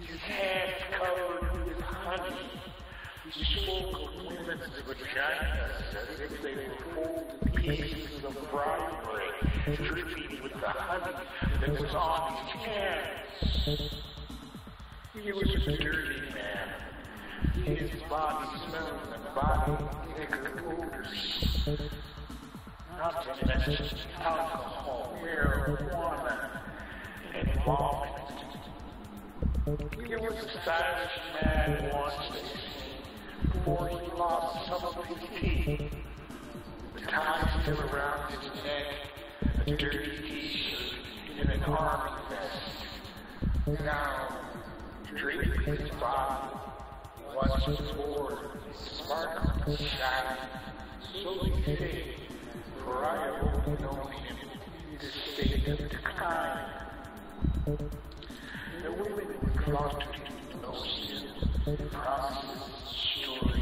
His hands covered honey. Pieces of dripping with the honey that was on his hands. He was a dirty man. His body smelled of body odors. Not to mention alcohol, marijuana, and vomit. He was a savage man once, before he lost some of his teeth. The tie still around his neck, a dirty t-shirt, and an army vest. Now, draping his body, was sparkle, shine, so they say, for I have only known him in this state of decline. The women flock to do no sin,